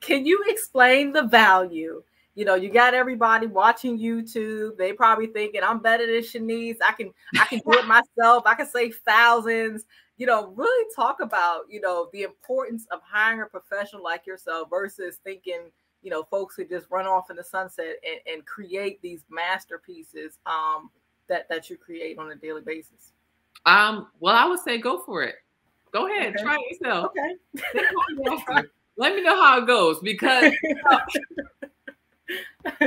can you explain the value? You know, you got everybody watching YouTube. They probably thinking I'm better than Shaniece. I can I can do it myself. I can save thousands. You know, really talk about you know the importance of hiring a professional like yourself versus thinking you know folks who just run off in the sunset and, and create these masterpieces um, that that you create on a daily basis. Um, well, I would say go for it. Go ahead, okay. try it yourself. Okay. Let me know how it goes because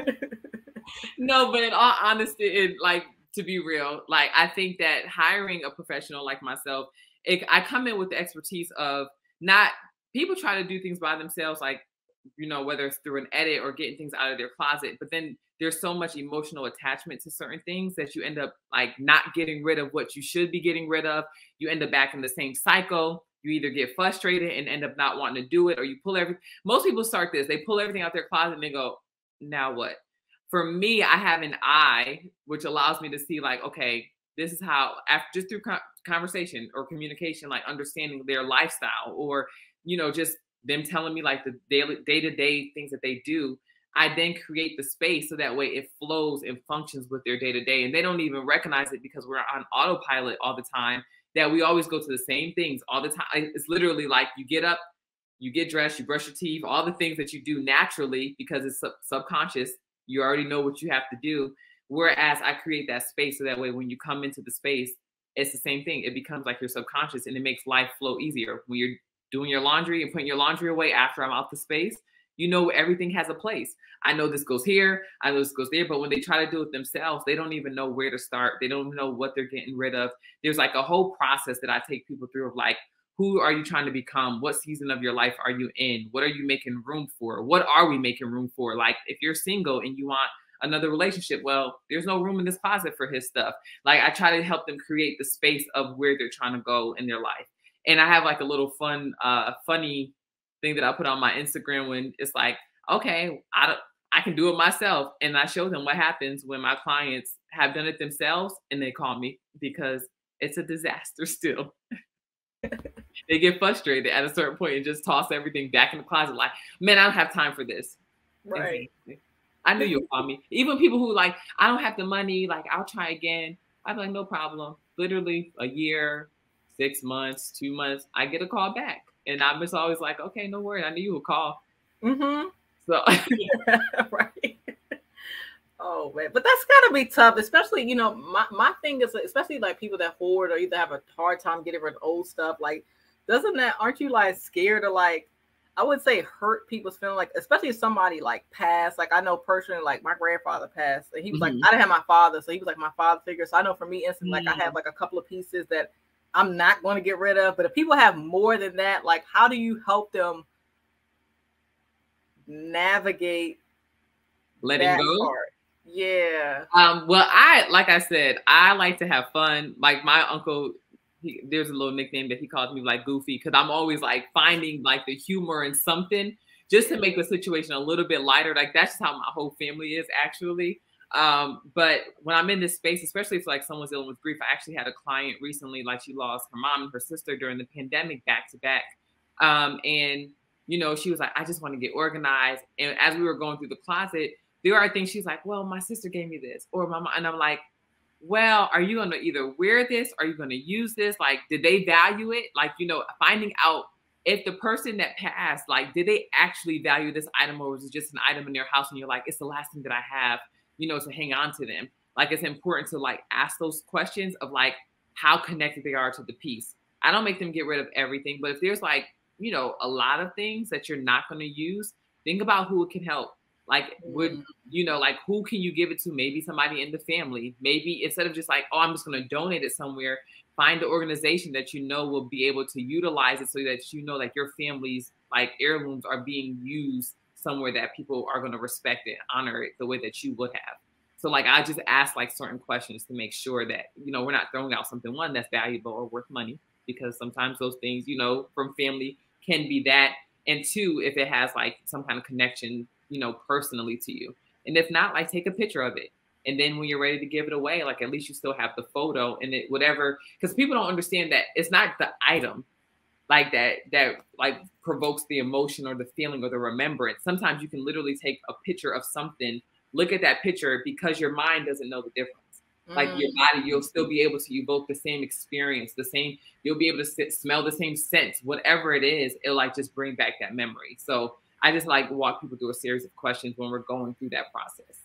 no, but in all honesty, it, like to be real, like I think that hiring a professional like myself, it, I come in with the expertise of not people try to do things by themselves, like you know whether it's through an edit or getting things out of their closet, but then there's so much emotional attachment to certain things that you end up like not getting rid of what you should be getting rid of. You end up back in the same cycle. You either get frustrated and end up not wanting to do it, or you pull every. Most people start this. They pull everything out their closet and they go, "Now what?" For me, I have an eye which allows me to see like, okay, this is how after just through conversation or communication, like understanding their lifestyle, or you know, just them telling me like the daily day to day things that they do I then create the space so that way it flows and functions with their day to day. And they don't even recognize it because we're on autopilot all the time, that we always go to the same things all the time. It's literally like you get up, you get dressed, you brush your teeth, all the things that you do naturally because it's sub- subconscious. You already know what you have to do. Whereas I create that space so that way when you come into the space, it's the same thing. It becomes like your subconscious and it makes life flow easier. When you're doing your laundry and putting your laundry away after I'm out the space, you know, everything has a place. I know this goes here, I know this goes there, but when they try to do it themselves, they don't even know where to start. They don't know what they're getting rid of. There's like a whole process that I take people through of like, who are you trying to become? What season of your life are you in? What are you making room for? What are we making room for? Like, if you're single and you want another relationship, well, there's no room in this closet for his stuff. Like, I try to help them create the space of where they're trying to go in their life. And I have like a little fun, uh, funny thing that I put on my Instagram when it's like, okay, I I can do it myself, and I show them what happens when my clients have done it themselves and they call me because it's a disaster still. they get frustrated at a certain point and just toss everything back in the closet like, man, I don't have time for this. Right. I knew you'll call me. Even people who like, I don't have the money, like I'll try again. I'm like, no problem. Literally a year, six months, two months, I get a call back. And I'm just always like, okay, no worry. I knew you would call. Mm-hmm. So right. Oh man, but that's gotta be tough, especially you know my, my thing is especially like people that hoard or either have a hard time getting rid of old stuff. Like, doesn't that aren't you like scared to like I would say hurt people's feeling like especially if somebody like passed. Like I know personally, like my grandfather passed, and he was mm-hmm. like I didn't have my father, so he was like my father figure. So I know for me, instantly, mm-hmm. like I have mm. like a couple of pieces that I'm not going to get rid of. But if people have more than that, like how do you help them navigate letting go? Part? Yeah. Um, well, I like I said, I like to have fun. Like my uncle, he, there's a little nickname that he calls me like Goofy because I'm always like finding like the humor in something just to make the situation a little bit lighter. Like that's just how my whole family is actually. Um, but when I'm in this space, especially if like someone's dealing with grief, I actually had a client recently, like she lost her mom and her sister during the pandemic back to back. Um, and you know, she was like, I just want to get organized. And as we were going through the closet, there are things she's like, Well, my sister gave me this, or my mom, and I'm like, Well, are you gonna either wear this? Are you gonna use this? Like, did they value it? Like, you know, finding out if the person that passed, like, did they actually value this item or was it just an item in their house and you're like, it's the last thing that I have you know, to hang on to them. Like it's important to like ask those questions of like how connected they are to the piece. I don't make them get rid of everything, but if there's like, you know, a lot of things that you're not going to use, think about who it can help. Like, would mm-hmm. you know, like who can you give it to? Maybe somebody in the family. Maybe instead of just like, oh, I'm just going to donate it somewhere, find an organization that you know will be able to utilize it so that you know like your family's like heirlooms are being used somewhere that people are going to respect it, honor it the way that you would have. So like I just ask like certain questions to make sure that you know we're not throwing out something one that's valuable or worth money because sometimes those things you know from family can be that, and two if it has like some kind of connection you know personally to you, and if not like take a picture of it. And then when you're ready to give it away, like at least you still have the photo and it whatever because people don't understand that it's not the item like that that like provokes the emotion or the feeling or the remembrance. Sometimes you can literally take a picture of something, look at that picture because your mind doesn't know the difference. Mm. Like your mm. body, you'll still be able to evoke the same experience, the same, you'll be able to sit, smell the same scents, whatever it is, it'll like just bring back that memory. So I just like walk people through a series of questions when we're going through that process.